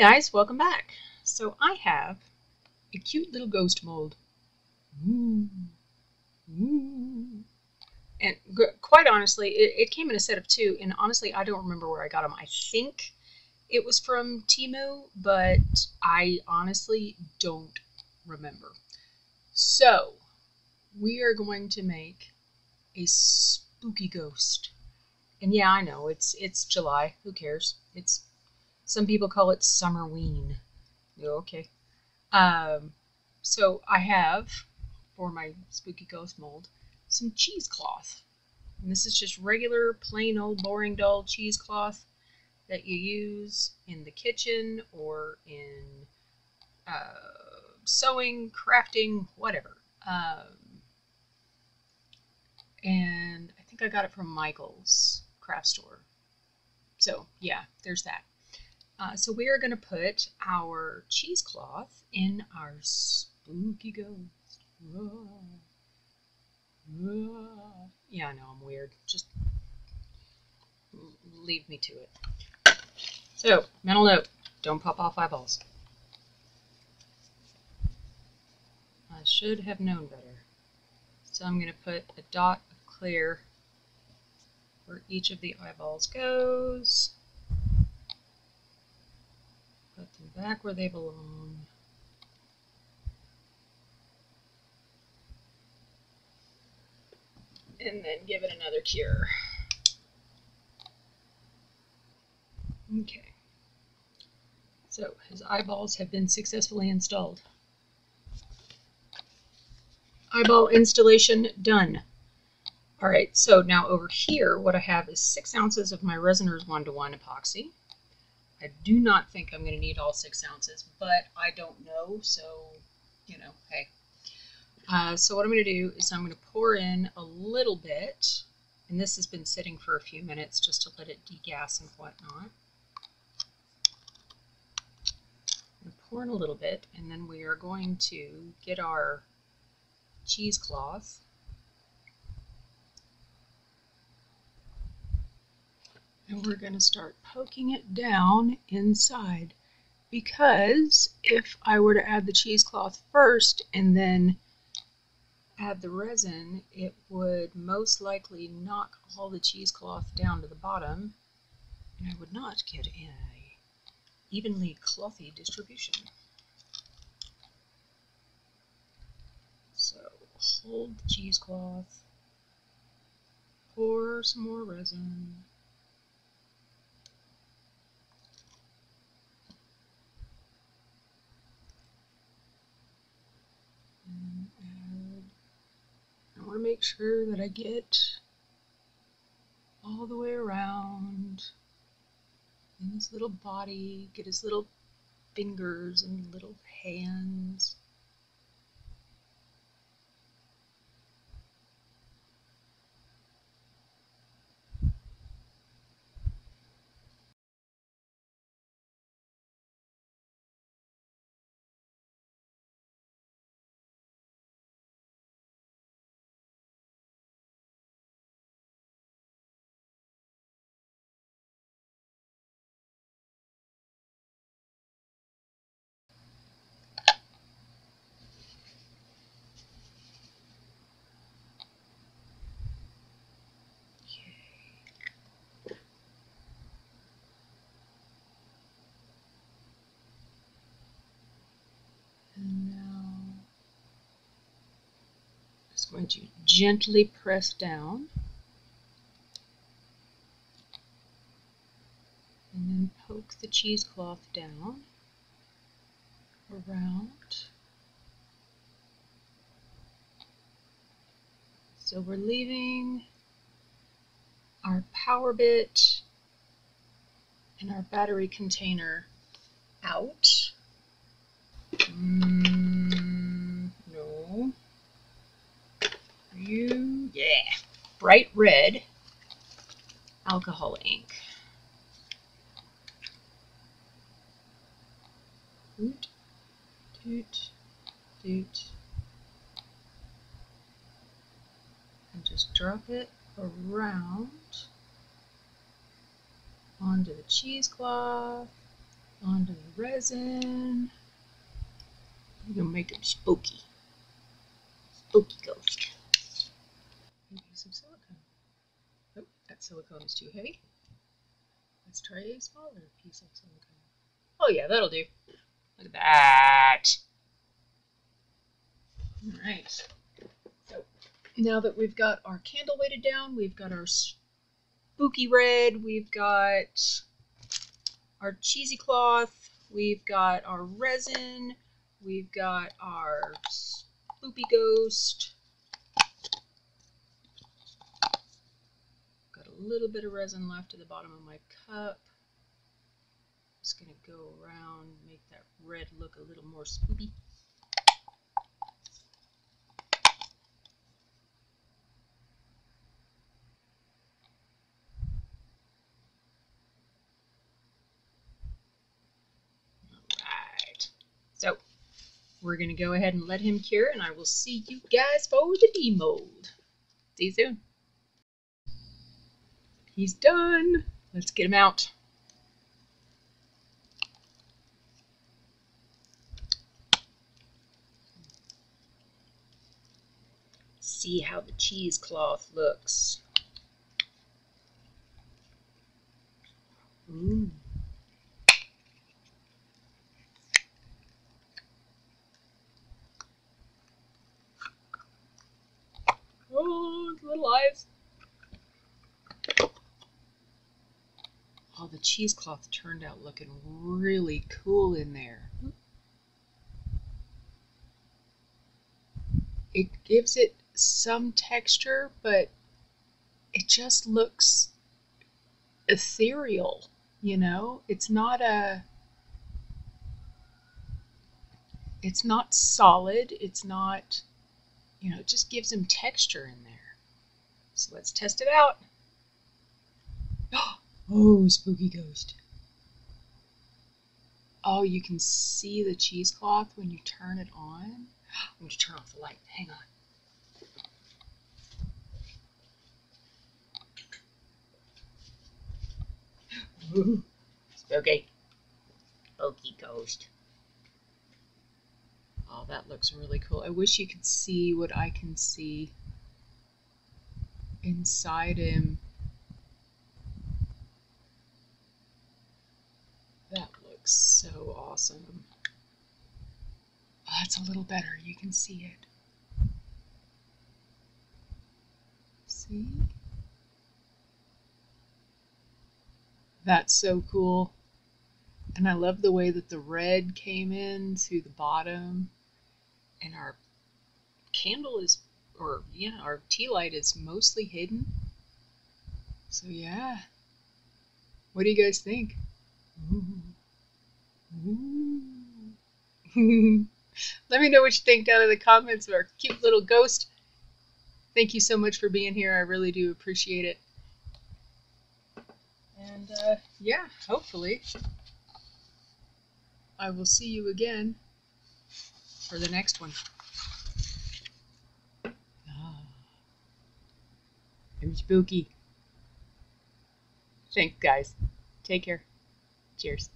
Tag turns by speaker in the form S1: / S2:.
S1: guys, welcome back. So I have a cute little ghost mold. Ooh. Ooh. And quite honestly, it, it, came in a set of two, and honestly, I don't remember where I got them. I think it was from Temu, but I honestly don't remember. So, we are going to make a spooky ghost. And yeah, I know, it's it's July. Who cares? It's some people call it Summerween. Okay. Um, so I have, for my spooky ghost mold, some cheesecloth. And this is just regular, plain old, boring, dull cheesecloth that you use in the kitchen or in uh, sewing, crafting, whatever. Um, and I think I got it from Michael's craft store. So, yeah, there's that. Uh, so we are going to put our cheesecloth in our spooky ghost. Yeah, I know I'm weird. Just leave me to it. So, mental note, don't pop off eyeballs. I should have known better. So I'm going to put a dot of clear where each of the eyeballs goes. Put them back where they belong. And then give it another cure. Okay. So his eyeballs have been successfully installed. Eyeball installation done. All right, so now over here, what I have is six ounces of my Resiners one-to-one -one epoxy. I do not think I'm going to need all six ounces, but I don't know, so, you know, hey. Uh, so what I'm going to do is I'm going to pour in a little bit, and this has been sitting for a few minutes just to let it degas and whatnot. pour in a little bit, and then we are going to get our cheesecloth and we're going to start poking it down inside because if I were to add the cheesecloth first and then add the resin, it would most likely knock all the cheesecloth down to the bottom and I would not get a evenly clothy distribution. So hold the cheesecloth, pour some more resin, want to make sure that I get all the way around in his little body, get his little fingers and little hands. Going to gently press down and then poke the cheesecloth down around. So we're leaving our power bit and our battery container out. Mm. You, yeah, bright red alcohol ink. Doot, doot, doot. And just drop it around onto the cheesecloth onto the resin. We're gonna make them spooky. Spooky ghost. Maybe some silicone. Oh, silicone is too heavy. Let's try a smaller piece of silicone. Oh yeah, that'll do. Look at that. Alright. So now that we've got our candle weighted down, we've got our spooky red, we've got our cheesy cloth, we've got our resin, we've got our spoopy ghost. Got a little bit of resin left at the bottom of my cup. Just gonna go around, make that red look a little more spoopy. So we're going to go ahead and let him cure, and I will see you guys for the demold. See you soon. He's done. Let's get him out. See how the cheesecloth looks. Ooh. Oh, little eyes. Oh, the cheesecloth turned out looking really cool in there. It gives it some texture, but it just looks ethereal, you know? It's not a it's not solid, it's not you know, it just gives them texture in there. So let's test it out. Oh, Oh, spooky ghost. Oh, you can see the cheesecloth when you turn it on. I'm going to turn off the light. Hang on. Ooh, spooky. Spooky ghost. Oh, that looks really cool. I wish you could see what I can see inside him. That looks so awesome. Oh, that's a little better. You can see it. See? That's so cool. And I love the way that the red came in to the bottom and our candle is, or yeah, our tea light is mostly hidden. So yeah, what do you guys think? Ooh. Ooh. Let me know what you think down in the comments of our cute little ghost. Thank you so much for being here. I really do appreciate it. And uh, yeah, hopefully I will see you again for the next one. Ah, I'm spooky. Thanks, guys. Take care. Cheers.